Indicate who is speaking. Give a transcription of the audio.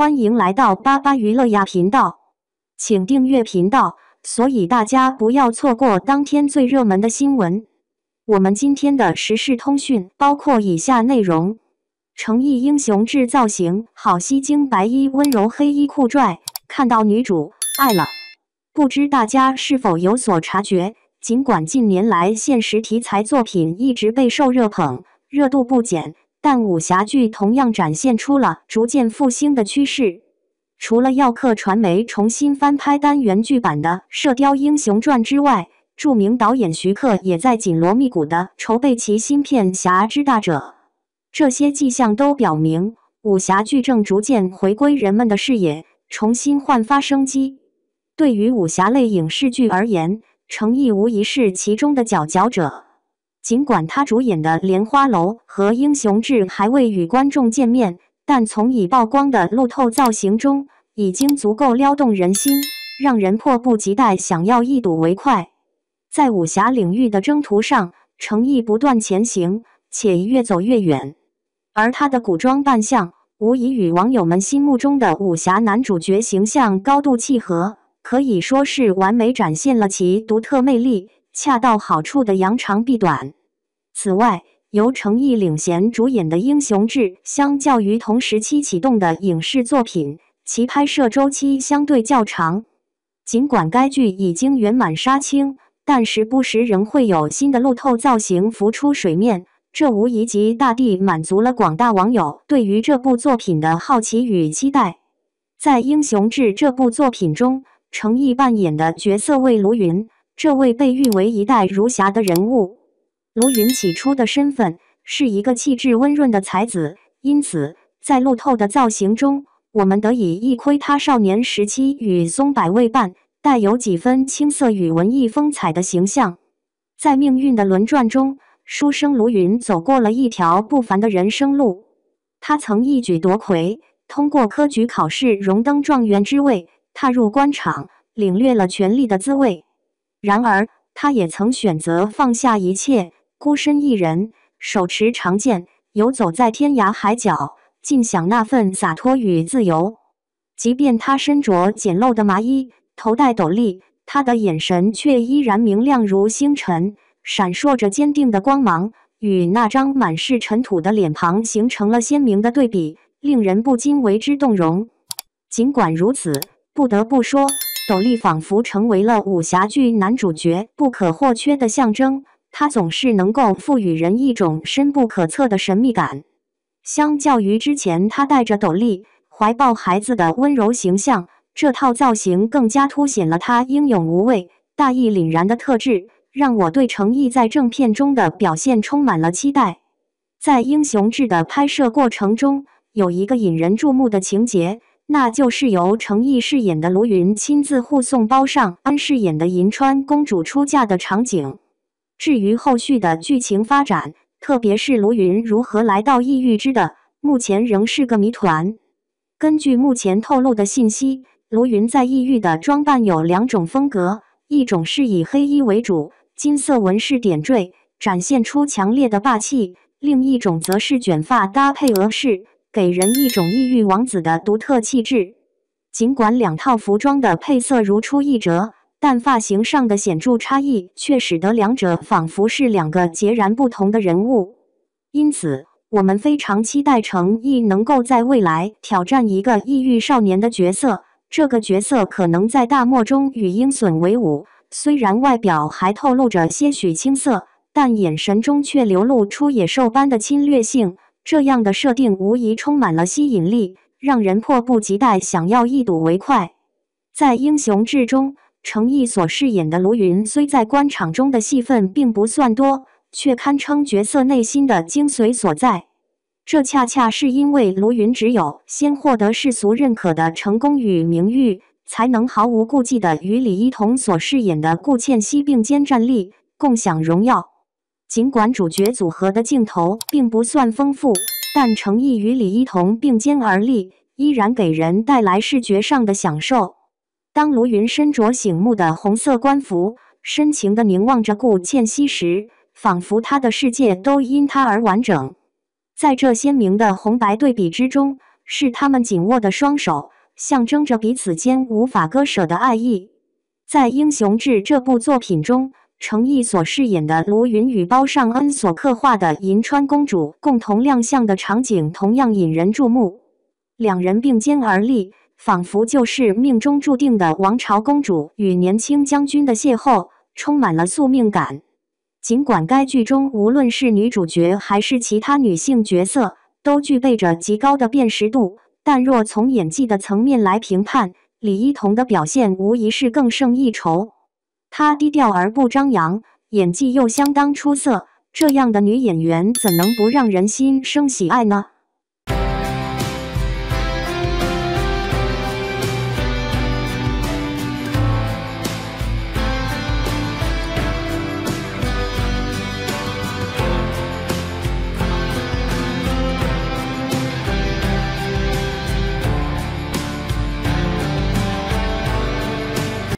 Speaker 1: 欢迎来到八八娱乐呀频道，请订阅频道，所以大家不要错过当天最热门的新闻。我们今天的时事通讯包括以下内容：诚意英雄志造型好吸睛，白衣温柔黑衣酷拽，看到女主爱了。不知大家是否有所察觉？尽管近年来现实题材作品一直备受热捧，热度不减。但武侠剧同样展现出了逐渐复兴的趋势。除了耀客传媒重新翻拍单元剧版的《射雕英雄传》之外，著名导演徐克也在紧锣密鼓地筹备其新片《侠之大者》。这些迹象都表明，武侠剧正逐渐回归人们的视野，重新焕发生机。对于武侠类影视剧而言，诚意无疑是其中的佼佼者。尽管他主演的《莲花楼》和《英雄志》还未与观众见面，但从已曝光的路透造型中，已经足够撩动人心，让人迫不及待想要一睹为快。在武侠领域的征途上，诚意不断前行，且越走越远。而他的古装扮相，无疑与网友们心目中的武侠男主角形象高度契合，可以说是完美展现了其独特魅力。恰到好处的扬长避短。此外，由程毅领衔主演的《英雄志》，相较于同时期启动的影视作品，其拍摄周期相对较长。尽管该剧已经圆满杀青，但时不时仍会有新的路透造型浮出水面，这无疑极大地满足了广大网友对于这部作品的好奇与期待。在《英雄志》这部作品中，程毅扮演的角色为卢云。这位被誉为一代儒侠的人物，卢云起初的身份是一个气质温润的才子，因此在路透的造型中，我们得以一窥他少年时期与松柏为伴，带有几分青涩与文艺风采的形象。在命运的轮转中，书生卢云走过了一条不凡的人生路。他曾一举夺魁，通过科举考试荣登状元之位，踏入官场，领略了权力的滋味。然而，他也曾选择放下一切，孤身一人，手持长剑，游走在天涯海角，尽享那份洒脱与自由。即便他身着简陋的麻衣，头戴斗笠，他的眼神却依然明亮如星辰，闪烁着坚定的光芒，与那张满是尘土的脸庞形成了鲜明的对比，令人不禁为之动容。尽管如此，不得不说。斗笠仿佛成为了武侠剧男主角不可或缺的象征，他总是能够赋予人一种深不可测的神秘感。相较于之前他戴着斗笠怀抱孩子的温柔形象，这套造型更加凸显了他英勇无畏、大义凛然的特质，让我对程毅在正片中的表现充满了期待。在《英雄志》的拍摄过程中，有一个引人注目的情节。那就是由程毅饰演的卢云亲自护送包上安饰演的银川公主出嫁的场景。至于后续的剧情发展，特别是卢云如何来到异域之的，目前仍是个谜团。根据目前透露的信息，卢云在异域的装扮有两种风格，一种是以黑衣为主，金色纹饰点缀，展现出强烈的霸气；另一种则是卷发搭配额饰。给人一种异域王子的独特气质。尽管两套服装的配色如出一辙，但发型上的显著差异却使得两者仿佛是两个截然不同的人物。因此，我们非常期待程毅能够在未来挑战一个异域少年的角色。这个角色可能在大漠中与鹰隼为伍，虽然外表还透露着些许青涩，但眼神中却流露出野兽般的侵略性。这样的设定无疑充满了吸引力，让人迫不及待想要一睹为快。在《英雄志》中，程毅所饰演的卢云虽在官场中的戏份并不算多，却堪称角色内心的精髓所在。这恰恰是因为卢云只有先获得世俗认可的成功与名誉，才能毫无顾忌地与李一桐所饰演的顾倩熙并肩站立，共享荣耀。尽管主角组合的镜头并不算丰富，但程毅与李一桐并肩而立，依然给人带来视觉上的享受。当卢云身着醒目的红色官服，深情地凝望着顾倩熙时，仿佛他的世界都因她而完整。在这鲜明的红白对比之中，是他们紧握的双手，象征着彼此间无法割舍的爱意。在《英雄志》这部作品中，程毅所饰演的卢云与包尚恩所刻画的银川公主共同亮相的场景同样引人注目。两人并肩而立，仿佛就是命中注定的王朝公主与年轻将军的邂逅，充满了宿命感。尽管该剧中无论是女主角还是其他女性角色都具备着极高的辨识度，但若从演技的层面来评判，李一桐的表现无疑是更胜一筹。她低调而不张扬，演技又相当出色，这样的女演员怎能不让人心生喜爱呢？